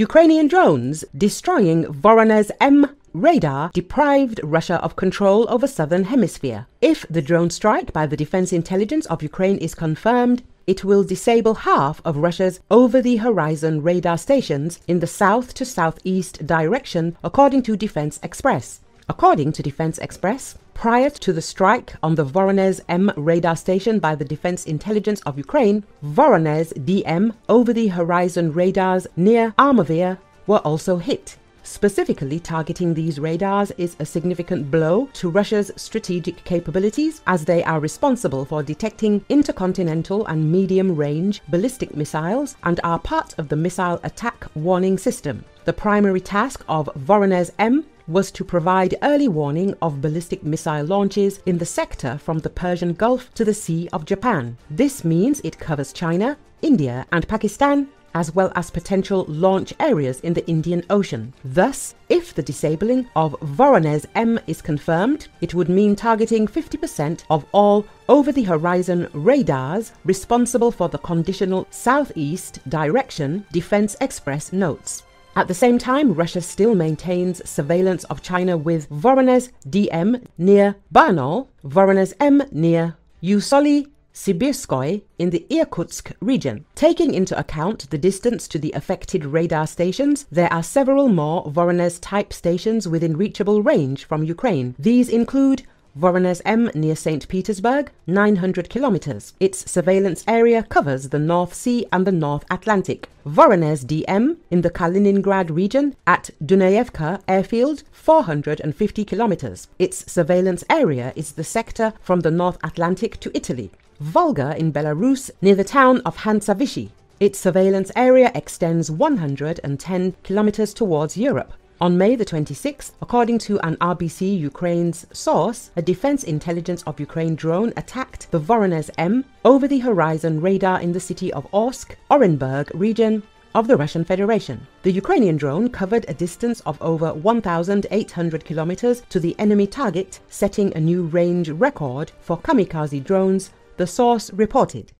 Ukrainian drones destroying Voronezh M radar deprived Russia of control over southern hemisphere. If the drone strike by the defense intelligence of Ukraine is confirmed, it will disable half of Russia's over-the-horizon radar stations in the south to southeast direction, according to Defense Express. According to Defense Express, prior to the strike on the Voronezh M radar station by the Defense Intelligence of Ukraine, Voronezh DM over-the-horizon radars near Armavir were also hit. Specifically targeting these radars is a significant blow to Russia's strategic capabilities as they are responsible for detecting intercontinental and medium-range ballistic missiles and are part of the missile attack warning system. The primary task of Voronezh M was to provide early warning of ballistic missile launches in the sector from the Persian Gulf to the Sea of Japan. This means it covers China, India and Pakistan as well as potential launch areas in the Indian Ocean. Thus, if the disabling of Voronezh M is confirmed, it would mean targeting 50% of all over-the-horizon radars responsible for the conditional southeast direction, Defense Express notes. At the same time, Russia still maintains surveillance of China with Voronezh DM near Barnaul, Voronezh M near Usoli Sibirskoy in the Irkutsk region. Taking into account the distance to the affected radar stations, there are several more Voronezh-type stations within reachable range from Ukraine. These include Voronezh M near St. Petersburg, 900 kilometers. Its surveillance area covers the North Sea and the North Atlantic. Voronezh DM in the Kaliningrad region at Dunayevka airfield, 450 kilometers. Its surveillance area is the sector from the North Atlantic to Italy. Volga in Belarus near the town of Hantsavichy. Its surveillance area extends 110 kilometers towards Europe. On May the 26th, according to an RBC Ukraine's source, a defense intelligence of Ukraine drone attacked the Voronezh M over-the-horizon radar in the city of Orsk, Orenburg region of the Russian Federation. The Ukrainian drone covered a distance of over 1,800 kilometers to the enemy target, setting a new range record for kamikaze drones the source reported.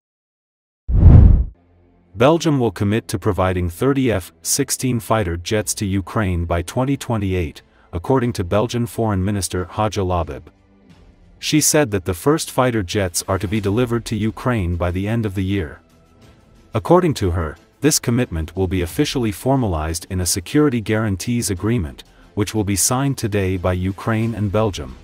Belgium will commit to providing 30 F-16 fighter jets to Ukraine by 2028, according to Belgian Foreign Minister Hadja Lahbib. She said that the first fighter jets are to be delivered to Ukraine by the end of the year. According to her, this commitment will be officially formalized in a security guarantees agreement, which will be signed today by Ukraine and Belgium.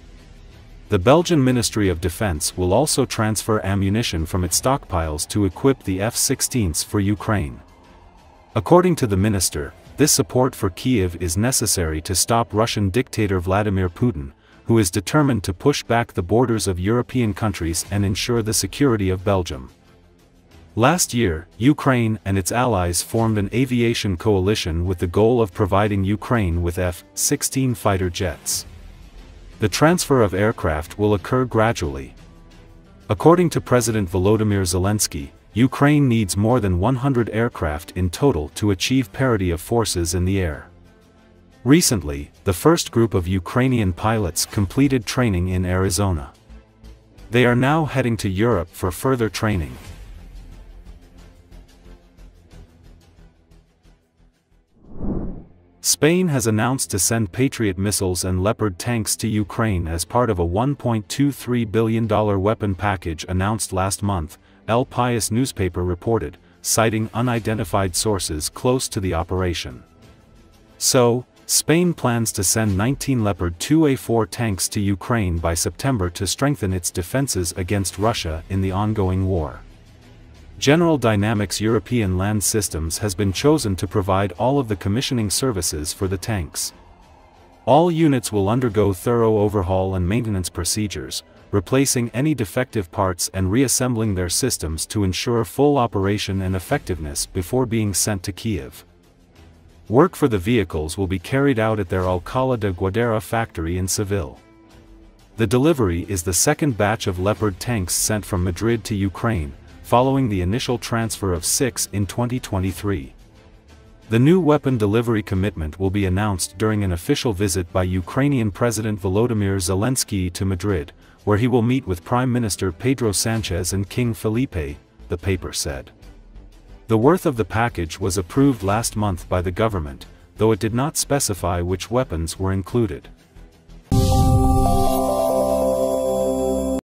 The Belgian Ministry of Defense will also transfer ammunition from its stockpiles to equip the F-16s for Ukraine. According to the minister, this support for Kiev is necessary to stop Russian dictator Vladimir Putin, who is determined to push back the borders of European countries and ensure the security of Belgium. Last year, Ukraine and its allies formed an aviation coalition with the goal of providing Ukraine with F-16 fighter jets. The transfer of aircraft will occur gradually. According to President Volodymyr Zelensky, Ukraine needs more than 100 aircraft in total to achieve parity of forces in the air. Recently, the first group of Ukrainian pilots completed training in Arizona. They are now heading to Europe for further training. Spain has announced to send Patriot missiles and Leopard tanks to Ukraine as part of a $1.23 billion weapon package announced last month, El País newspaper reported, citing unidentified sources close to the operation. So, Spain plans to send 19 Leopard 2A4 tanks to Ukraine by September to strengthen its defenses against Russia in the ongoing war. General Dynamics European Land Systems has been chosen to provide all of the commissioning services for the tanks. All units will undergo thorough overhaul and maintenance procedures, replacing any defective parts and reassembling their systems to ensure full operation and effectiveness before being sent to Kiev. Work for the vehicles will be carried out at their Alcalá de Guadaíra factory in Seville. The delivery is the second batch of Leopard tanks sent from Madrid to Ukraine, following the initial transfer of six in 2023. The new weapon delivery commitment will be announced during an official visit by Ukrainian President Volodymyr Zelensky to Madrid, where he will meet with Prime Minister Pedro Sanchez and King Felipe, the paper said. The worth of the package was approved last month by the government, though it did not specify which weapons were included.